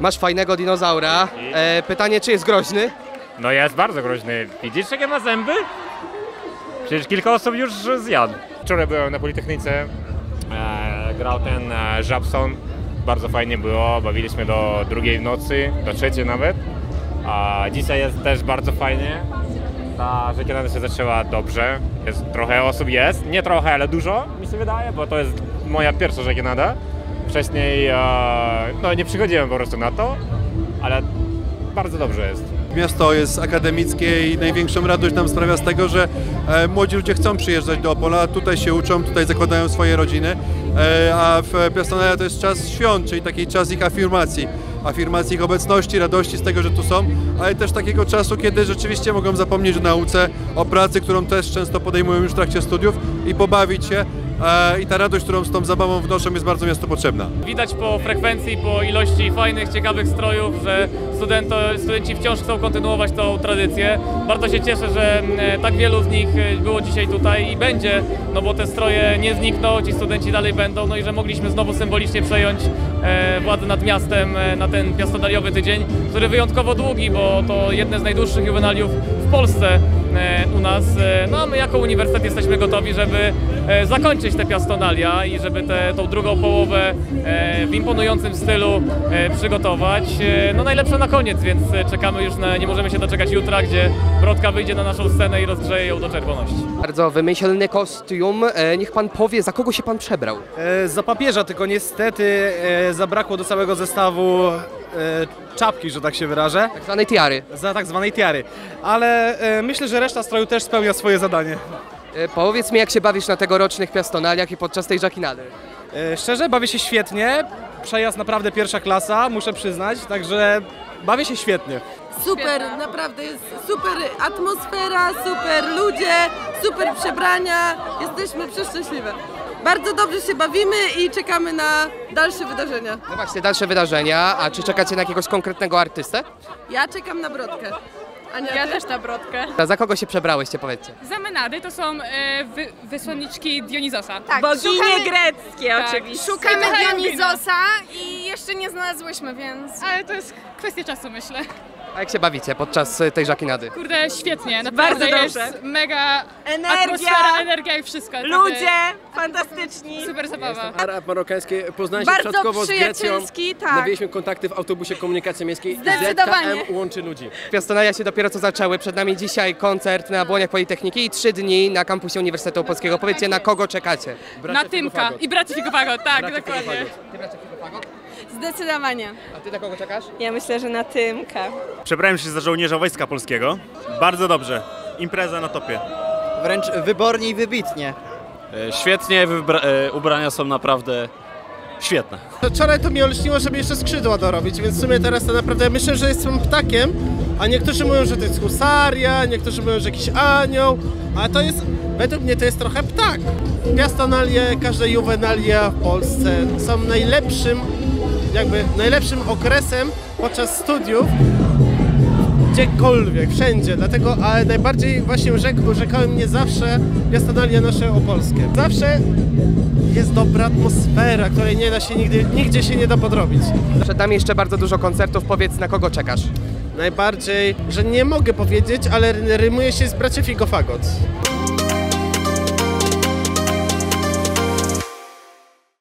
Masz fajnego dinozaura. E, pytanie, czy jest groźny? No jest bardzo groźny. Widzisz jakie ma zęby? Przecież kilka osób już zjadł. Wczoraj byłem na Politechnice, e, grał ten e, Żabson. Bardzo fajnie było, bawiliśmy do drugiej w nocy, do trzeciej nawet. A dzisiaj jest też bardzo fajnie. Ta żekienada się zaczęła dobrze. Jest, trochę osób jest, nie trochę, ale dużo mi się wydaje, bo to jest moja pierwsza żekienada. Wcześniej e, no, nie przychodziłem po prostu na to, ale bardzo dobrze jest. Miasto jest akademickie i największą radość nam sprawia z tego, że e, młodzi ludzie chcą przyjeżdżać do Opola, tutaj się uczą, tutaj zakładają swoje rodziny, e, a w Piastonalia to jest czas świąt, czyli taki czas ich afirmacji. Afirmacji ich obecności, radości z tego, że tu są, ale też takiego czasu, kiedy rzeczywiście mogą zapomnieć o nauce, o pracy, którą też często podejmują już w trakcie studiów i pobawić się. E, I ta radość, którą z tą zabawą wnoszą jest bardzo miastu potrzebna. Widać po frekwencji, po ilości fajnych, ciekawych strojów, że studento, studenci wciąż chcą kontynuować tą tradycję. Bardzo się cieszę, że mm, tak wielu z nich e, było dzisiaj tutaj i będzie, no bo te stroje nie znikną, ci studenci dalej będą, no i że mogliśmy znowu symbolicznie przejąć e, władzę nad miastem e, na ten piastodaliowy tydzień, który wyjątkowo długi, bo to jedne z najdłuższych juwenaliów w Polsce e, u nas. E, No a my jako uniwersytet jesteśmy gotowi, żeby e, zakończyć te piastonalia i żeby tę tą drugą połowę w imponującym stylu przygotować. No najlepsze na koniec, więc czekamy już na, nie możemy się doczekać jutra, gdzie Brodka wyjdzie na naszą scenę i rozgrzeje ją do czerwoności. Bardzo wymyślny kostium. Niech pan powie, za kogo się pan przebrał? E, Za papieża, tylko niestety e, zabrakło do całego zestawu czapki, że tak się wyrażę, Tak zwanej tiary. za tak zwanej tiary. Ale e, myślę, że reszta stroju też spełnia swoje zadanie. E, powiedz mi, jak się bawisz na tegorocznych piastonaliach i podczas tej żakinady? E, Szczerze, bawię się świetnie. Przejazd naprawdę pierwsza klasa, muszę przyznać, także bawię się świetnie. Super, naprawdę jest super atmosfera, super ludzie, super przebrania. Jesteśmy przeszczęśliwe. Bardzo dobrze się bawimy i czekamy na dalsze wydarzenia. No właśnie, dalsze wydarzenia. A czy czekacie na jakiegoś konkretnego artystę? Ja czekam na Brodkę. Ania, Ja ty? też na brodkę. A za kogo się przebrałyście, powiedzcie? Zamenady to są e, wy, wysłanniczki Dionizosa. Tak, Boginie szukamy- greckie oczywiście. Szukamy Dionizosa i jeszcze nie znalazłyśmy, więc... Ale to jest kwestia czasu, myślę. A jak się bawicie podczas e, tej żakinady? Kurde, świetnie, naprawdę Bardzo jest dobrze. mega Energia! atmosfera, energia i wszystko. naprawdę Ludzie fantastyczni. Super zabawa. Arab marokańskie, poznaliśmy Bardzo początkowo z Grecją. przyjacielski, tak. Nawiązaliśmy kontakty w autobusie komunikacji miejskiej. Zdecydowanie. ZKM łączy ludzi. Piastonalia się dopiero co zaczęły. Przed nami dzisiaj koncert na Błoniach Politechniki i trzy dni na kampusie Uniwersytetu Polskiego. Powiedzcie, na kogo czekacie? Na Tymka i braci Figowago, tak, Figowago. Zdecydowanie. A ty na kogo czekasz? Ja myślę, że na Tymka. Przebrałem się za żołnierza Wojska Polskiego. Bardzo dobrze. Impreza na topie. Wręcz wybornie i wybitnie. Świetnie, ubrania są naprawdę świetne. Wczoraj to mi olśniło, żeby jeszcze skrzydła dorobić, więc w sumie teraz to naprawdę myślę, że jestem ptakiem, a niektórzy mówią, że to jest husaria, niektórzy mówią, że jakiś anioł, a to jest, według mnie to jest trochę ptak. Piastonalie, każda juwenalia w Polsce są najlepszym, jakby najlepszym okresem podczas studiów, gdziekolwiek, wszędzie, dlatego ale najbardziej właśnie rzek, rzekały mnie zawsze piastonalia nasze opolskie. Zawsze jest dobra atmosfera, której nie da się nigdy, nigdzie się nie da podrobić. Przed nami jeszcze bardzo dużo koncertów. Powiedz, na kogo czekasz? Najbardziej, że nie mogę powiedzieć, ale rymuje się z bracia Figofagot.